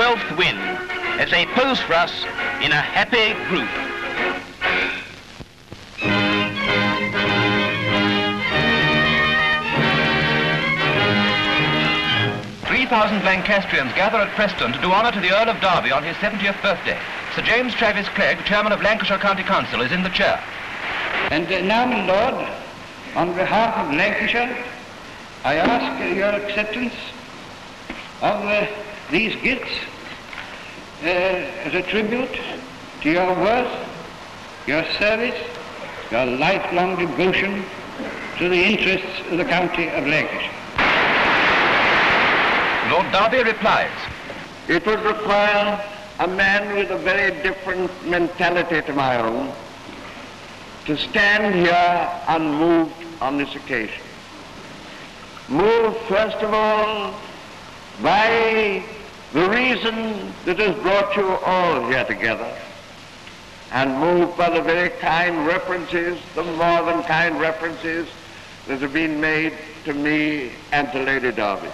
12th win as they pose for us in a happy group. 3,000 Lancastrians gather at Preston to do honour to the Earl of Derby on his 70th birthday. Sir James Travis Clegg, Chairman of Lancashire County Council, is in the chair. And uh, now, my Lord, on behalf of Lancashire, I ask your acceptance of uh, these gifts uh, as a tribute to your worth, your service, your lifelong devotion to the interests of the county of Lancashire. Lord Derby replies. It would require a man with a very different mentality to my own to stand here unmoved on this occasion. Moved, first of all, by the reason that has brought you all here together, and moved by the very kind references, the more than kind references that have been made to me and to Lady Derby.